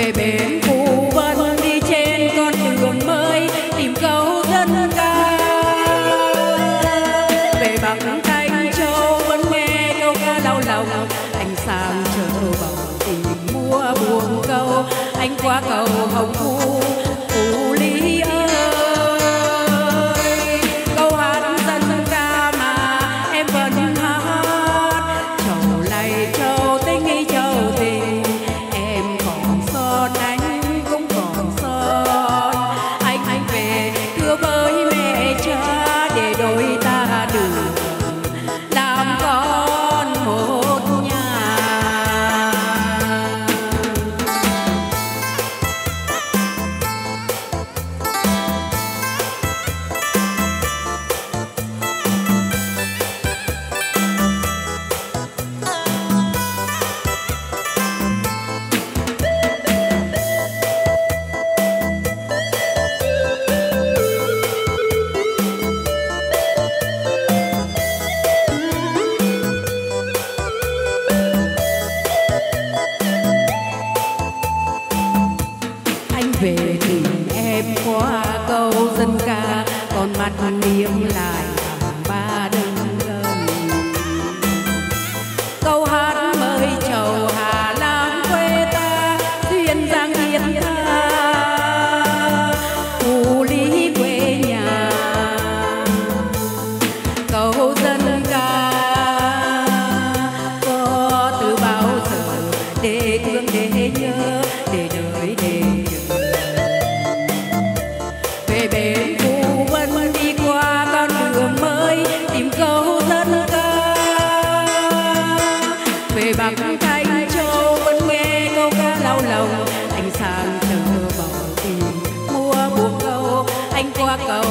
về bến phù vân, đi trên con đường mới, tìm câu dân ca. Về bắc thanh châu, vẫn nghe câu ca đau lòng. Anh sang chờ bằng tìm mua buồn câu anh qua cầu hồng thu về tìm em qua câu dân ca còn mặt niệm lại bạc cánh châu vẫn nghe câu ca lao lòng. Anh sang chờ bầu tìm mua buộc câu, anh qua cầu